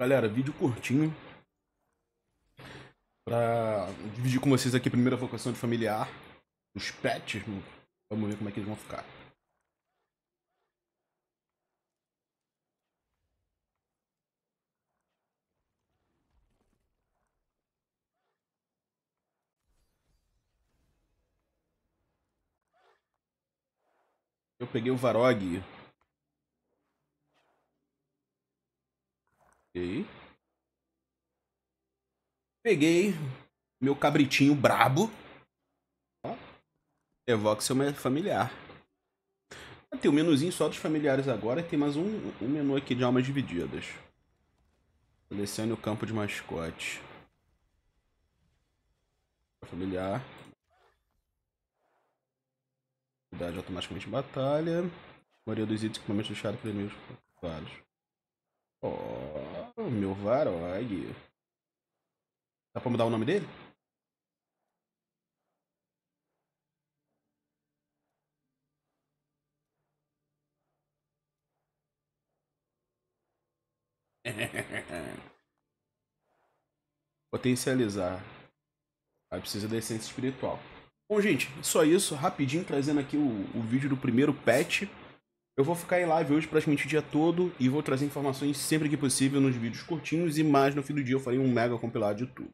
Galera, vídeo curtinho. Pra dividir com vocês aqui a primeira vocação de familiar. Os pets. Vamos ver como é que eles vão ficar. Eu peguei o Varog. Ok. Peguei meu cabritinho brabo. Evoque seu familiar. Tem um menuzinho só dos familiares agora e tem mais um, um menu aqui de almas divididas. Selecione o campo de mascote. Familiar. Idade automaticamente em batalha. A maioria dos itens equipamentos deixados por inimigos vários. Oh, meu Varog. Dá pra mudar o nome dele? Potencializar. Aí precisa da essência espiritual. Bom, gente, só isso. Rapidinho trazendo aqui o, o vídeo do primeiro patch. Eu vou ficar em live hoje praticamente o dia todo e vou trazer informações sempre que possível nos vídeos curtinhos e mais no fim do dia eu farei um mega compilado de tudo.